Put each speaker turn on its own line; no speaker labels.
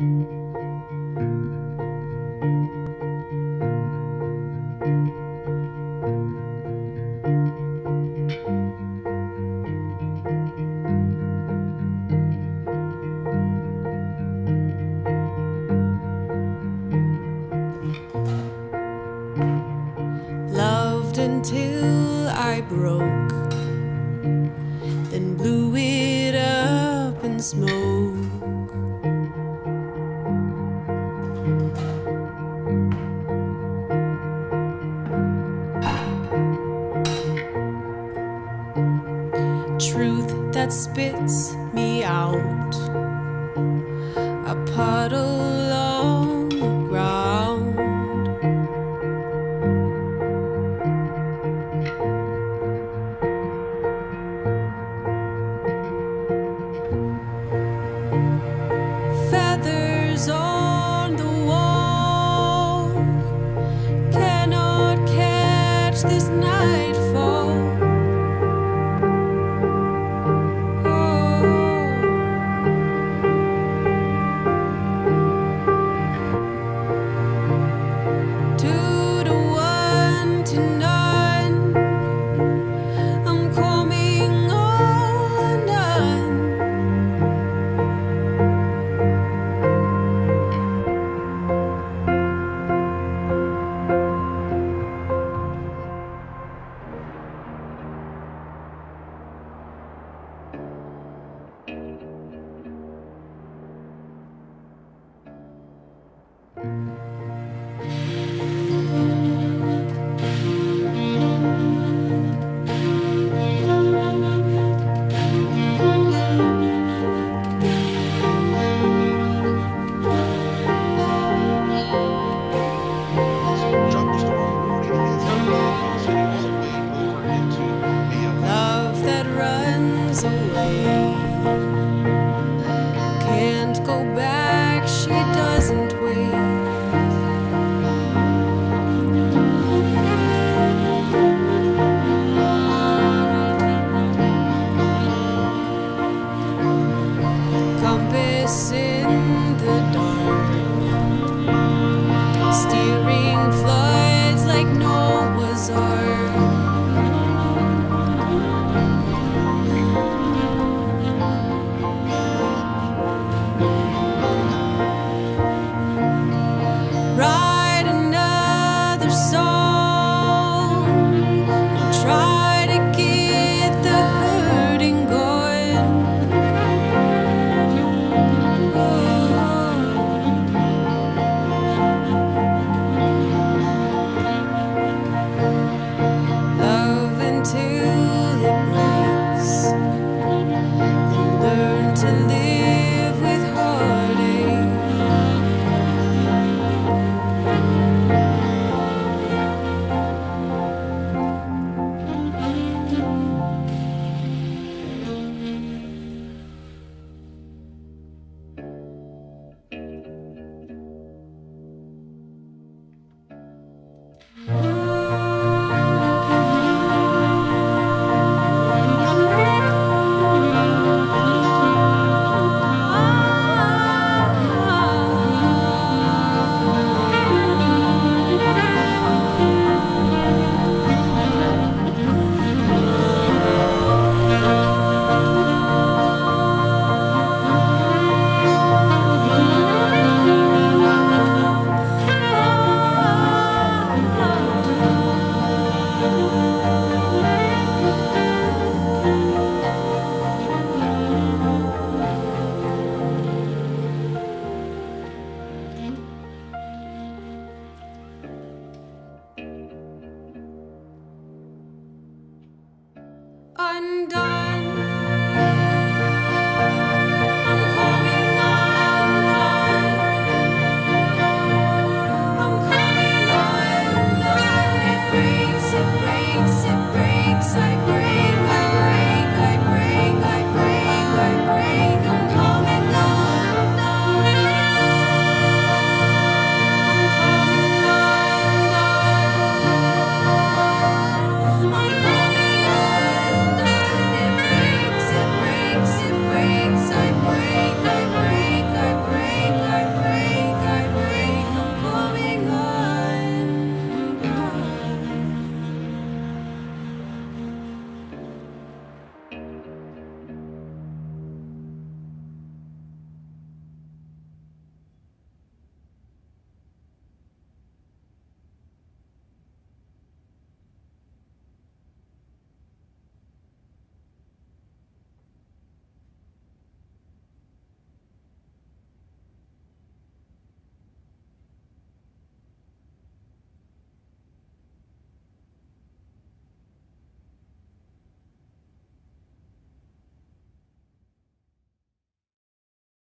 Loved until I broke, then blew it up in smoke. That spits me out, a puddle and I.